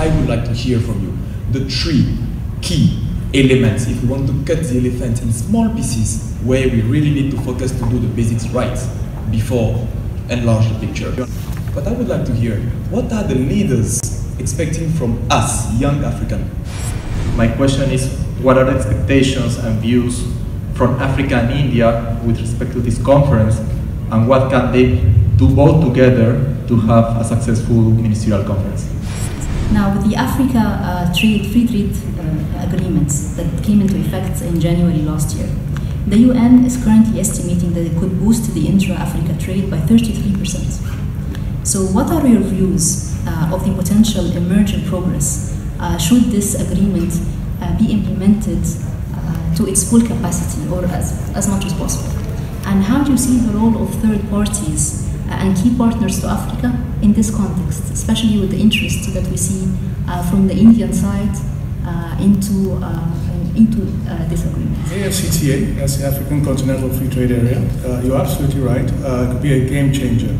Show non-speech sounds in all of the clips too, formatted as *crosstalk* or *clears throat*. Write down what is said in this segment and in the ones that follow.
I would like to hear from you the three key elements if we want to cut the elephant in small pieces where we really need to focus to do the basics right before enlarge the picture. But I would like to hear what are the leaders expecting from us, young African? My question is what are the expectations and views from Africa and India with respect to this conference and what can they do both together to have a successful ministerial conference? Now, with the Africa uh, trade, free trade uh, agreements that came into effect in January last year, the UN is currently estimating that it could boost the intra-Africa trade by 33%. So what are your views uh, of the potential emerging progress uh, should this agreement uh, be implemented uh, to its full capacity or as, as much as possible? And how do you see the role of third parties and key partners to Africa in this context, especially with the interest that we see uh, from the Indian side uh, into, uh, into this agreement. AFCTA, that's the African Continental Free Trade Area, you're absolutely right, it could be a game changer.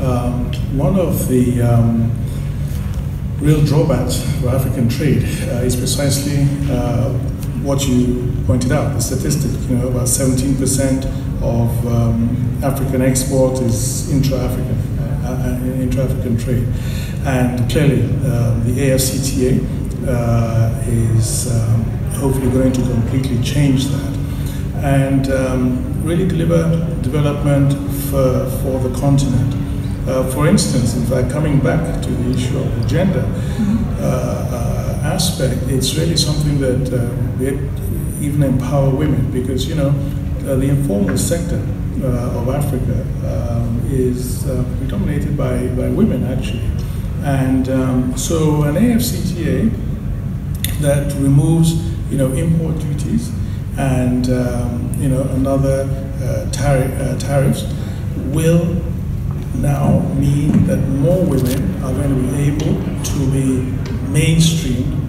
Um, one of the um, real drawbacks for African trade uh, is precisely uh, what you pointed out, the statistic, you know, about 17% of um, African export is intra-African, uh, uh intra-African trade. And clearly, um, the AFCTA uh, is um, hopefully going to completely change that and um, really deliver development for, for the continent. Uh, for instance, in fact, coming back to the issue of gender uh, uh, aspect, it's really something that we even empower women because, you know, the informal sector of Africa um, is predominated by, by women, actually. And um, so an AFCTA that removes, you know, import duties and, um, you know, another uh, uh, tariffs will now mean that more women are going to be able to be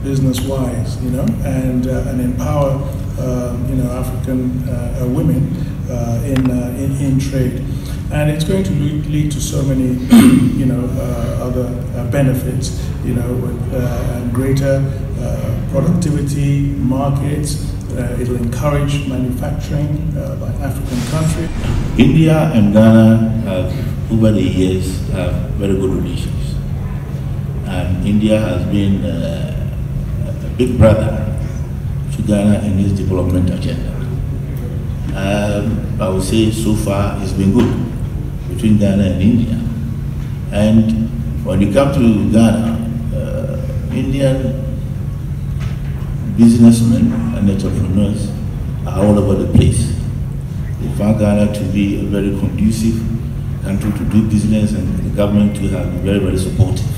mainstream business-wise, you know, and uh, and empower um, you know African uh, women uh, in, uh, in, in trade, and it's going to lead, to so many *clears throat* you know uh, other benefits, you know, with greater productivity, markets. it'll encourage manufacturing by African countries. India and Ghana have over the years have very good relations. And India has been uh, big brother to Ghana in its development agenda. Um, I would say so far it's been good between Ghana and India. And when you come to Ghana, uh, Indian businessmen and entrepreneurs are all over the place. They found Ghana to be a very conducive country to do business and the government to have been very, very supportive.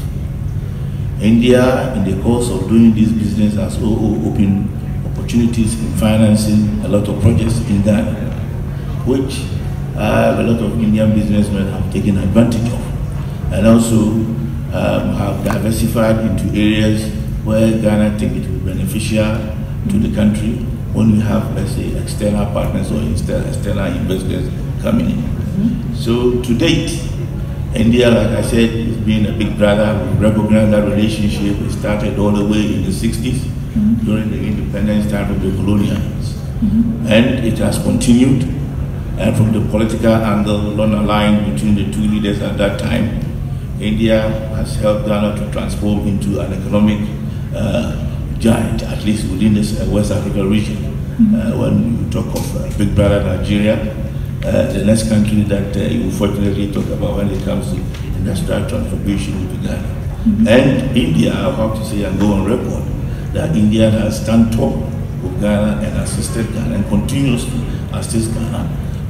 India, in the course of doing this business, has opened opportunities in financing a lot of projects in Ghana, which uh, a lot of Indian businessmen have taken advantage of, and also um, have diversified into areas where Ghana think it will be beneficial to the country when we have, let's say, external partners or external investors coming in. So to date, India, like I said, has been a big brother. We recognize that relationship. It started all the way in the 60s mm -hmm. during the independence time of the colonials. Mm -hmm. And it has continued. And from the political angle, the line between the two leaders at that time, India has helped Ghana to transform into an economic uh, giant, at least within this uh, West Africa region. Mm -hmm. uh, when you talk of uh, Big Brother Nigeria, uh, the next country that uh, you unfortunately talk about when it comes to industrial transformation with Ghana. Mm -hmm. And India, I have to say and go on record that India has stand tall with Ghana and assisted Ghana and continues to assist Ghana.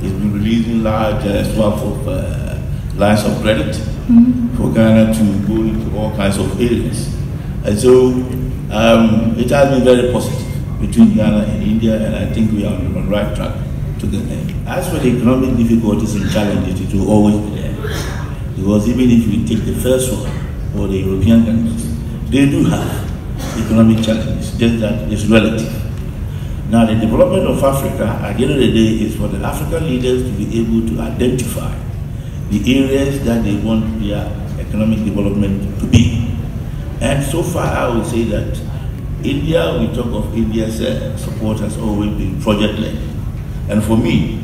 It's been releasing large uh, swath of uh, lines of credit mm -hmm. for Ghana to go into all kinds of areas. And so um, it has been very positive between Ghana and India, and I think we are on the right track to get there. As for the economic difficulties and challenges, it will always be there. Because even if you take the first one, or the European countries, they do have economic challenges, just that it's relative. Now, the development of Africa, at the end of the day, is for the African leaders to be able to identify the areas that they want their economic development to be. And so far, I would say that India, we talk of India's support has always been project-led. And for me,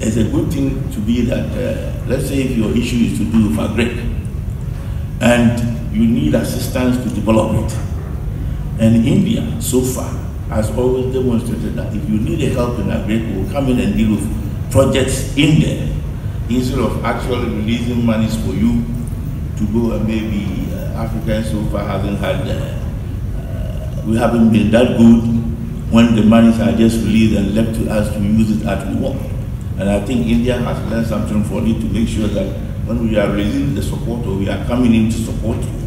it's a good thing to be that, uh, let's say if your issue is to do with a and you need assistance to develop it. And India, so far, has always demonstrated that if you need a help in a we'll come in and deal with projects in there, instead of actually releasing monies for you to go and maybe uh, Africa so far hasn't had, uh, uh, we haven't been that good when the monies are just released and left to us to use it as we want. And I think India has learned something from it to make sure that when we are releasing the support or we are coming in to support you,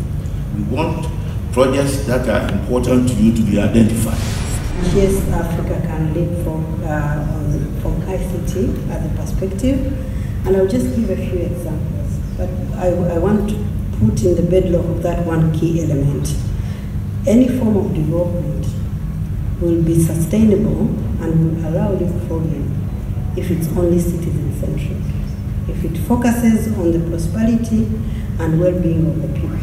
we want projects that are important to you to be identified. Yes, Africa can leap from, uh, from ICT as a perspective, and I'll just give a few examples. But I, I want to put in the bedrock of that one key element. Any form of development will be sustainable and will allow leapfrogging if it's only citizen-centric, if it focuses on the prosperity and well-being of the people.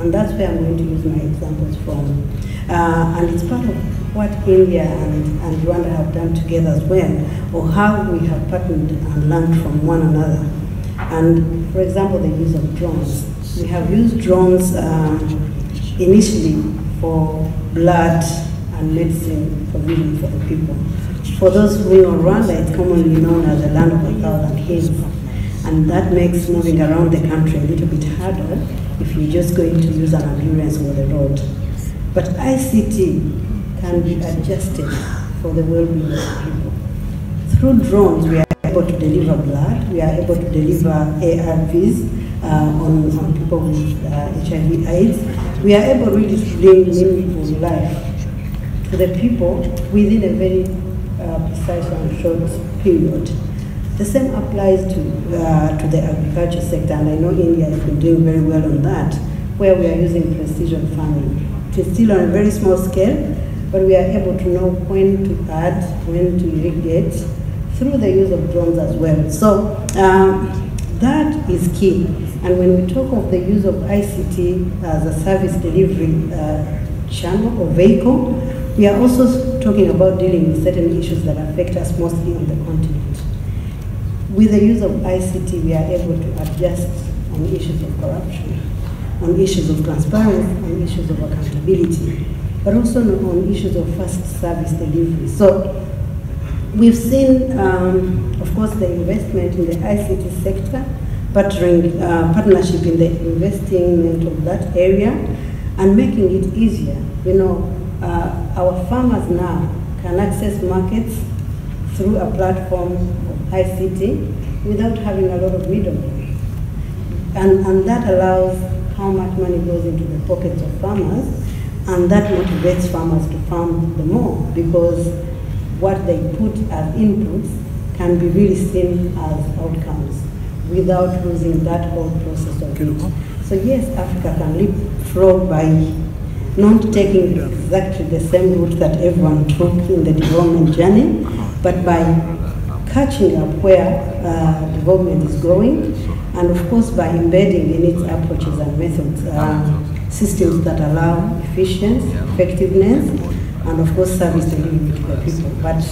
And that's where I'm going to use my examples from. Uh, and it's part of what India and, and Rwanda have done together as well, or how we have partnered and learned from one another. And for example, the use of drones. We have used drones um, initially for blood and medicine provision for the people. For those who live know Rwanda, it's commonly known as the land of a thousand hills. And that makes moving around the country a little bit harder if you're just going to use an ambulance over the road. But ICT can be adjusted for the well-being of people. Through drones, we are able to deliver blood, we are able to deliver ARVs uh, on, on people with uh, HIV AIDS. We are able really to bring meaningful life the people within a very uh, precise and short period. The same applies to, uh, to the agriculture sector, and I know India has been doing very well on that, where we are using precision farming. It is still on a very small scale, but we are able to know when to add, when to irrigate, through the use of drones as well. So um, that is key. And when we talk of the use of ICT as a service delivery uh, channel or vehicle, we are also talking about dealing with certain issues that affect us mostly on the continent. With the use of ICT, we are able to adjust on issues of corruption, on issues of transparency, on issues of accountability, but also on issues of fast service delivery. So we've seen, um, of course, the investment in the ICT sector, partnering, uh, partnership in the investment of that area, and making it easier. You know, uh, our farmers now can access markets through a platform of ICT without having a lot of middlemen. And, and that allows how much money goes into the pockets of farmers, and that motivates farmers to farm the more because what they put as inputs can be really seen as outcomes without losing that whole process of it. So yes, Africa can leapfrog by not taking exactly the same route that everyone took in the development journey, but by catching up where uh, development is going, and of course by embedding in its approaches and methods uh, systems that allow efficiency, effectiveness, and of course service delivery to the people. But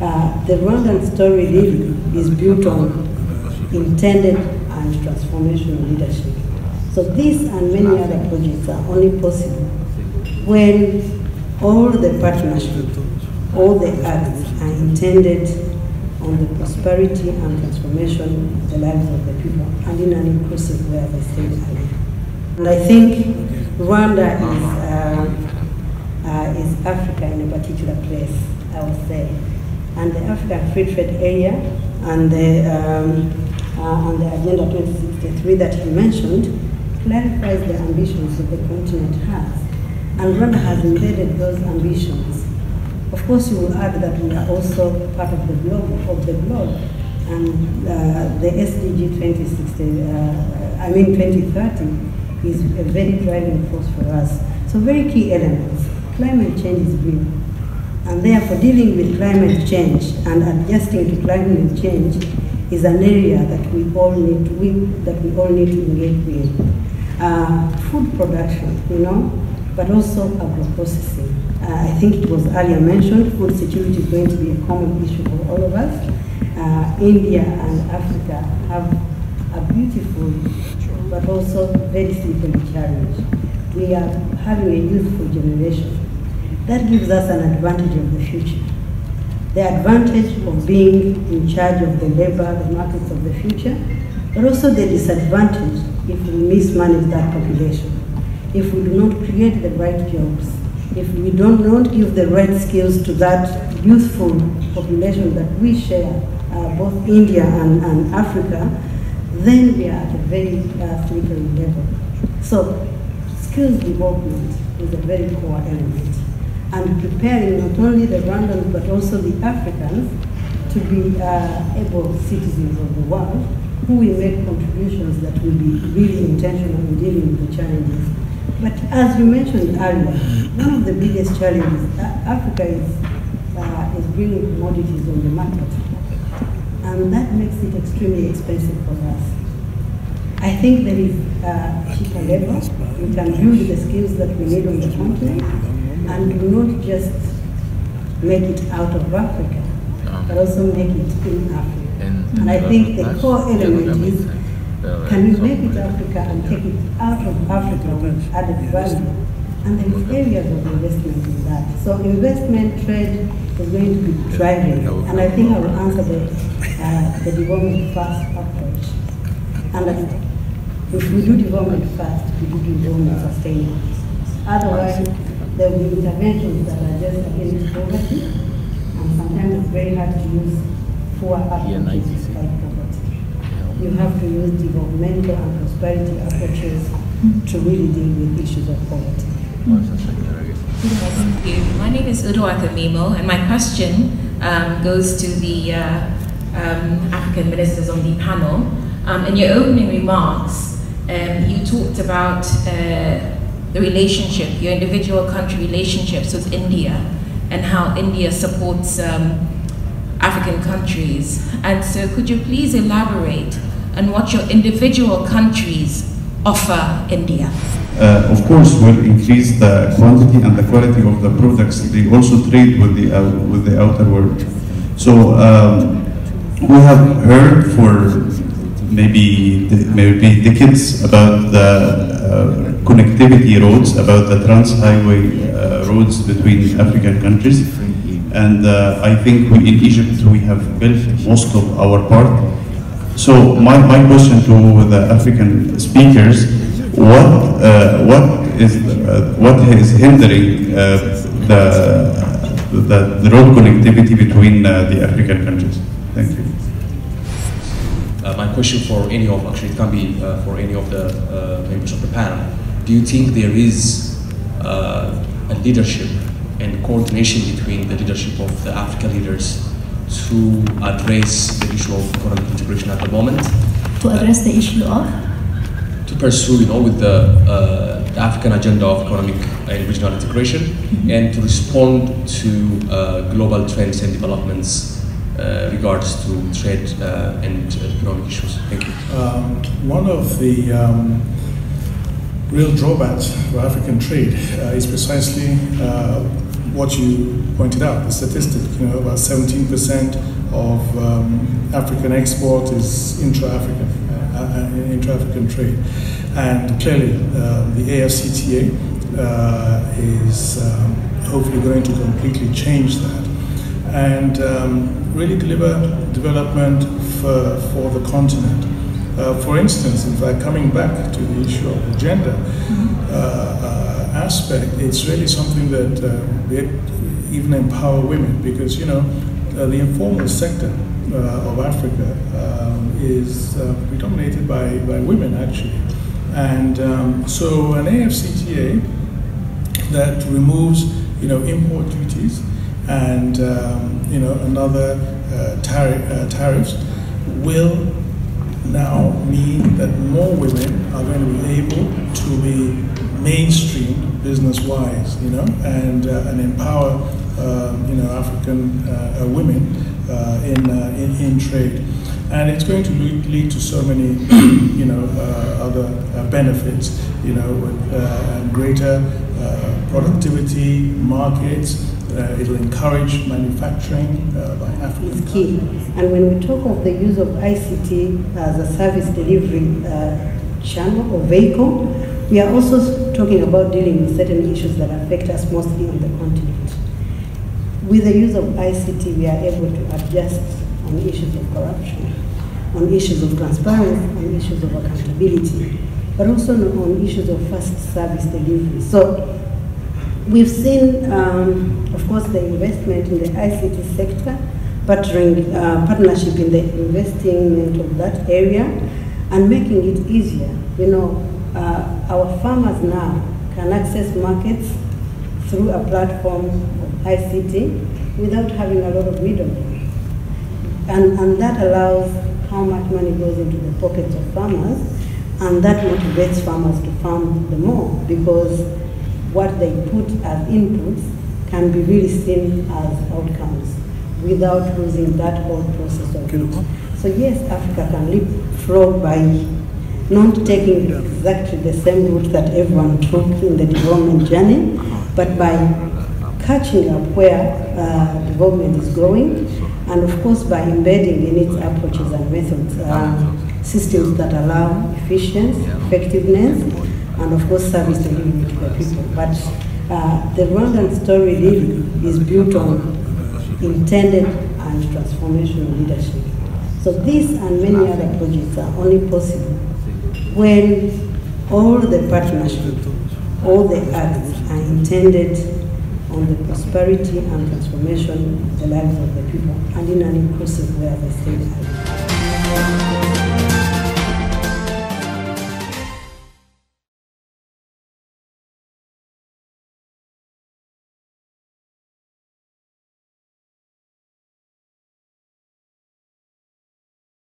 uh, the Rwandan story really is built on intended and transformational leadership. So these and many other projects are only possible when all the partnership, all the acts are intended on the prosperity and transformation of the lives of the people and in an inclusive way, as I said earlier. And I think Rwanda is, uh, uh, is Africa in a particular place, I would say. And the African Free Trade Area and the, um, uh, and the Agenda 2063 that he mentioned clarifies the ambitions that the continent has. And Rwanda has embedded those ambitions. Of course, you will add that we are also part of the globe, of the globe. And uh, the SDG 2060, uh, I mean 2030, is a very driving force for us. So very key elements. Climate change is real. And therefore, dealing with climate change and adjusting to climate change is an area that we all need to, we, that we all need to engage with. Uh, food production, you know, but also agro-processing. Uh, I think it was earlier mentioned, food security is going to be a common issue for all of us. Uh, India and Africa have a beautiful but also very simple challenge. We are having a youthful generation. That gives us an advantage of the future. The advantage of being in charge of the labor, the markets of the future, but also the disadvantage if we mismanage that population. If we do not create the right jobs, if we don't not give the right skills to that youthful population that we share, uh, both India and, and Africa, then we are at a very uh, slippery level. So skills development is a very core element. And preparing not only the Rwandans but also the Africans to be uh, able citizens of the world who will make contributions that will be really intentional in dealing with the challenges. But as you mentioned earlier, one of the biggest challenges Africa is, uh, is bringing commodities on the market. And that makes it extremely expensive for us. I think there is uh, cheaper labor. We can build the skills that we need on the continent and do not just make it out of Africa, but also make it in Africa. And I think the core element is, can we make it Africa and take it out of Africa with added value? And there is areas of investment in that. So investment trade is going to be driving. And I think I will answer the, uh, the development first approach. And uh, if we do development fast, we do development sustainable. Otherwise, there will be interventions that are just against poverty, and sometimes it's very hard to use poor approaches to fight poverty. You have to use developmental and prosperity approaches to really deal with issues of poverty. Thank you. My name is Udo Akamimo, and my question um, goes to the uh, um, African ministers on the panel. Um, in your opening remarks, um, you talked about uh, the relationship, your individual country relationships with India, and how India supports um, African countries. And so, could you please elaborate on what your individual countries offer India? uh, of course, we'll increase the quantity and the quality of the products. They also trade with the uh, with the outer world. So um, we have heard for maybe maybe decades about the uh, connectivity roads, about the trans highway uh, roads between African countries, and uh, I think we in Egypt we have built most of our part. So my, my question to the African speakers what uh, what is uh, what is hindering uh, the, the the road connectivity between uh, the African countries? Thank you. Uh, my question for any of, actually it can be uh, for any of the members of the panel. Do you think there is a leadership and coordination between the leadership of the African leaders to address the issue of economic integration at the moment? To address the issue of? to pursue, you know, with the uh, African agenda of economic and regional integration, and to respond to uh, global trends and developments uh, regards to trade uh, and economic issues. Thank you. Um, one of the um, real drawbacks for African trade uh, is precisely uh, what you pointed out, the statistic. You know, about 17% of um, African export is intra-African, uh, uh, intra-African trade, and clearly um, the AFCTA uh, is um, hopefully going to completely change that and um, really deliver development for, for the continent. Uh, for instance, in fact, coming back to the issue of the gender uh, uh, aspect, it's really something that uh, even empower women because, you know, uh, the informal sector uh, of Africa um, is predominated by, by women, actually. And um, so an AFCTA that removes, you know, import duties and um, you know another uh, tariff, uh, tariffs will now mean that more women are going to be able to be mainstream business-wise, you know, and uh, and empower um, you know African uh, women uh, in, uh, in in trade. And it's going to lead, lead to so many, *clears throat* you know, other benefits, you know, with greater uh, productivity, markets, uh, it'll encourage manufacturing uh, by African It's key. And when we talk of the use of ICT as a service delivery uh, channel or vehicle, we are also talking about dealing with certain issues that affect us mostly on the continent. With the use of ICT, we are able to adjust on issues of corruption, on issues of transparency, on issues of accountability, but also on issues of fast service delivery. So we've seen, um, of course, the investment in the ICT sector, partnering, uh, partnership in the investment of that area, and making it easier. You know, uh, our farmers now can access markets through a platform of ICT without having a lot of middlemen. And, and that allows how much money goes into the pockets of farmers, and that motivates farmers to farm the more because what they put as inputs can be really seen as outcomes without losing that whole process of it. So yes, Africa can leapfrog by not taking exactly the same route that everyone took in the development journey, but by catching up where uh, development is going, and of course by embedding in its approaches and methods uh, systems that allow efficiency, effectiveness, and of course service delivery to the people. But uh, the Rwandan story really is built on intended and transformational leadership. So these and many other projects are only possible when all the partnership, all the acts are intended on the prosperity and transformation of the lives of the people and in an inclusive way, as I said.